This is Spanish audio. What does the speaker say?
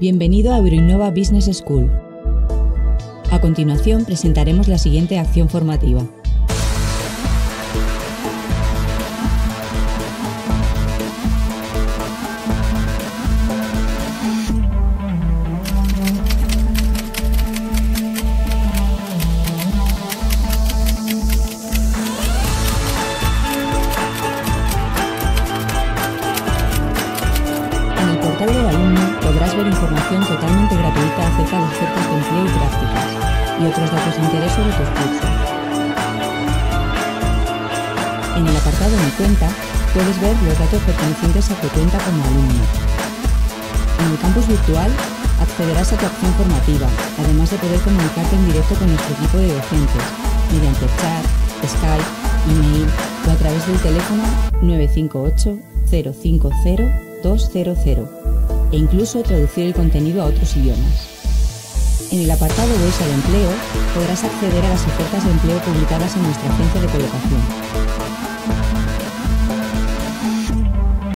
Bienvenido a Euroinnova Business School. A continuación presentaremos la siguiente acción formativa. En el portal podrás ver información totalmente gratuita acerca de ofertas de empleo y prácticas y otros datos de interés sobre tus cursos. En el apartado Mi cuenta puedes ver los datos pertenecientes a tu cuenta como alumno. En el campus virtual accederás a tu acción formativa, además de poder comunicarte en directo con nuestro equipo de docentes, mediante chat, Skype, email o a través del teléfono 958 050 200 e incluso traducir el contenido a otros idiomas. En el apartado Bolsa de Empleo podrás acceder a las ofertas de empleo publicadas en nuestra agencia de colocación